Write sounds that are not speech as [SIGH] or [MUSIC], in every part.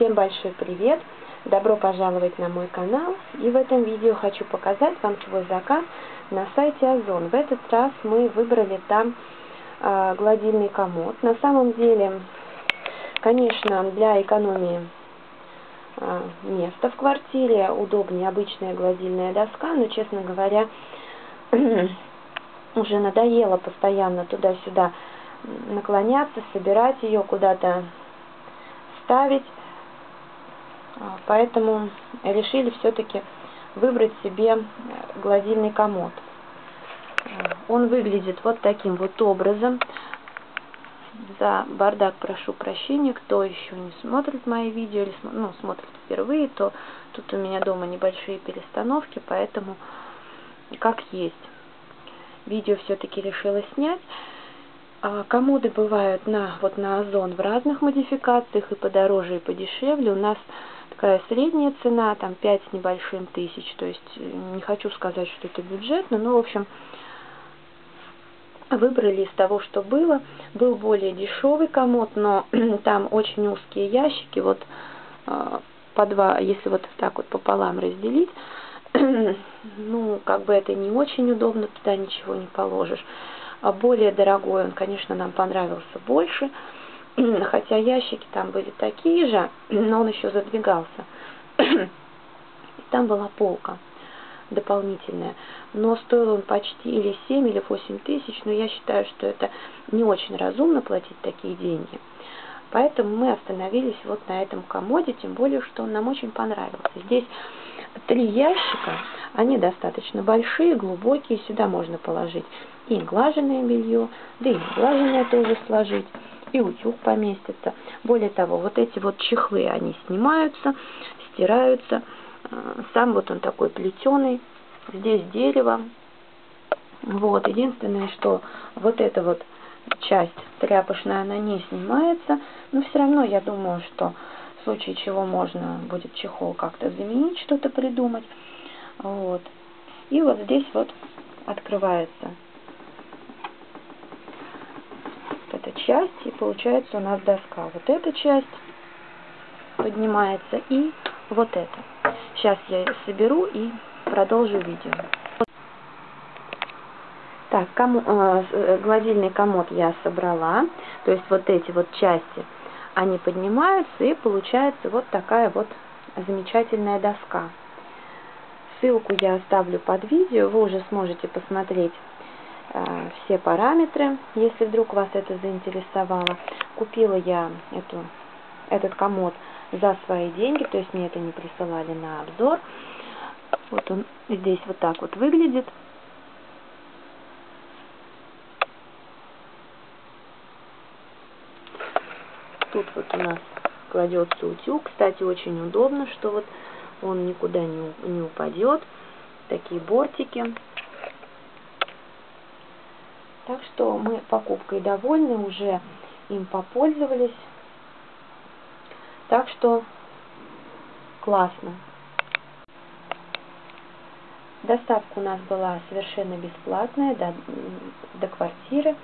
Всем большой привет! Добро пожаловать на мой канал. И в этом видео хочу показать вам свой заказ на сайте Озон. В этот раз мы выбрали там э, гладильный комод. На самом деле, конечно, для экономии э, места в квартире удобнее обычная гладильная доска, но, честно говоря, [CLEARS THROAT] уже надоело постоянно туда-сюда наклоняться, собирать ее куда-то ставить. А, поэтому решили все-таки выбрать себе гладильный комод. А, он выглядит вот таким вот образом. За бардак прошу прощения, кто еще не смотрит мои видео или ну, смотрит впервые, то тут у меня дома небольшие перестановки, поэтому как есть. Видео все-таки решила снять. А комоды бывают на, вот на Озон в разных модификациях, и подороже, и подешевле. У нас такая средняя цена, там 5 с небольшим тысяч, то есть э, не хочу сказать, что это бюджетно, но, в общем, выбрали из того, что было. Был более дешевый комод, но [CLEARS THROAT] там очень узкие ящики, вот а, по два, если вот так вот пополам разделить, [CLEARS THROAT] ну, как бы это не очень удобно, туда ничего не положишь. А более дорогой он, конечно, нам понравился больше, [CLEARS THROAT] хотя ящики там были такие же, [CLEARS THROAT] но он еще задвигался. [CLEARS THROAT] Там была полка дополнительная. Но стоил он почти или 7, или 8 тысяч, но я считаю, что это не очень разумно платить такие деньги. Поэтому мы остановились вот на этом комоде, тем более, что он нам очень понравился. Здесь три ящика, они достаточно большие, глубокие, сюда можно положить и глаженное белье, да и глаженное тоже сложить, и утюг поместится. Более того, вот эти вот чехлы, они снимаются, стираются. А, сам вот он такой плетеный, здесь дерево. Вот, единственное, что вот эта вот часть тряпочная, она не снимается, но все равно я думаю, что в случае чего можно будет чехол как-то заменить, что-то придумать. Вот. И вот здесь вот открывается эта часть, и получается у нас доска. Вот эта часть поднимается и вот это. Сейчас я соберу и продолжу видео. Так, кому, э, э, гладильный комод я собрала, то есть вот эти вот части, они поднимаются и получается вот такая вот замечательная доска. Ссылку я оставлю под видео, вы уже сможете посмотреть все параметры, если вдруг вас это заинтересовало. Купила я эту, этот комод за свои деньги, то есть мне это не присылали на обзор. Вот он здесь вот так вот выглядит. Тут вот у нас кладется утюг. Кстати, очень удобно, что вот он никуда не, не упадет. Такие бортики. Так что мы покупкой довольны, уже им попользовались. Так что классно. Доставка у нас была совершенно бесплатная до, до квартиры.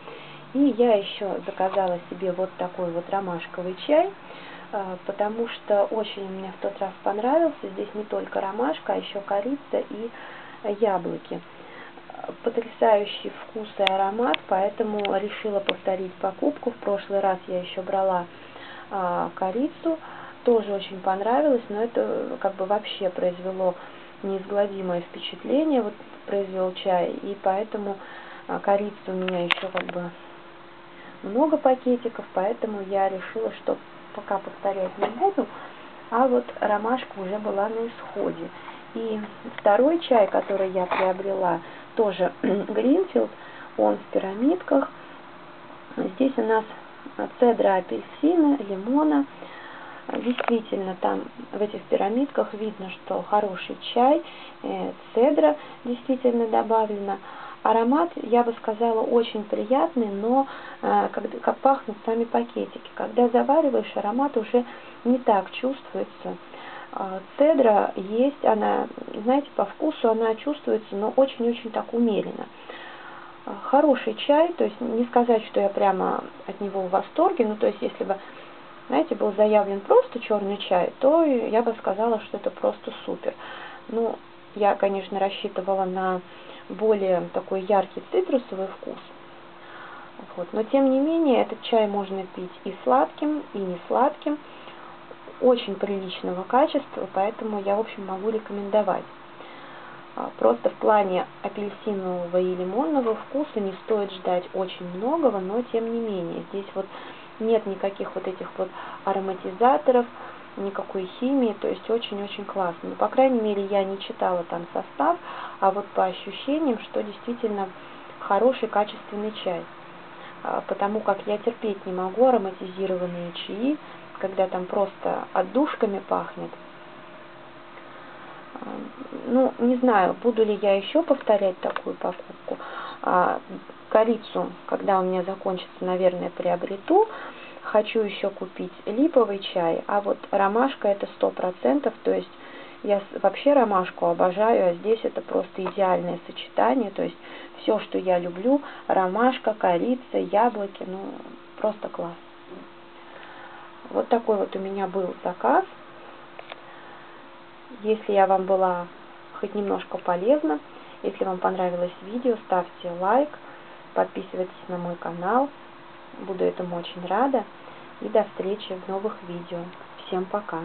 И я еще заказала себе вот такой вот ромашковый чай, а, потому что очень мне в тот раз понравился. Здесь не только ромашка, а еще корица и яблоки потрясающий вкус и аромат, поэтому решила повторить покупку. В прошлый раз я еще брала а, корицу, тоже очень понравилось, но это как бы вообще произвело неизгладимое впечатление, вот произвел чай, и поэтому а, корица у меня еще как бы много пакетиков, поэтому я решила, что пока повторять не буду, а вот ромашка уже была на исходе. И второй чай, который я приобрела, тоже [CLEARS THROAT] Гринфилд, он в пирамидках. Здесь у нас цедра апельсина, лимона. Действительно, там в этих пирамидках видно, что хороший чай, э, цедра действительно добавлена. Аромат, я бы сказала, очень приятный, но э, как, как пахнут сами пакетики. Когда завариваешь, аромат уже не так чувствуется. А, цедра есть, она, знаете, по вкусу она чувствуется, но очень-очень так умеренно. А, хороший чай, то есть не сказать, что я прямо от него в восторге, ну то есть если бы знаете, был заявлен просто черный чай, то я бы сказала, что это просто супер. Ну, я, конечно, рассчитывала на более такой яркий цитрусовый вкус. Вот. Но тем не менее, этот чай можно пить и сладким, и не сладким. Очень приличного качества, поэтому я, в общем, могу рекомендовать. А, просто в плане апельсинового и лимонного вкуса не стоит ждать очень многого, но тем не менее. Здесь вот нет никаких вот этих вот ароматизаторов, никакой химии, то есть очень-очень классно. Но, по крайней мере, я не читала там состав, а вот по ощущениям, что действительно хороший качественный чай. А, потому как я терпеть не могу ароматизированные чаи, когда там просто отдушками пахнет. А, ну, не знаю, буду ли я еще повторять такую покупку. А, корицу, когда у меня закончится, наверное, приобрету. Хочу еще купить липовый чай, а вот ромашка это сто процентов, то есть я вообще ромашку обожаю, а здесь это просто идеальное сочетание, то есть все, что я люблю, ромашка, корица, яблоки, ну, просто класс. Вот такой вот у меня был заказ. Если я вам была хоть немножко полезна, если вам понравилось видео, ставьте лайк, подписывайтесь на мой канал. Буду этому очень рада. И до встречи в новых видео. Всем пока!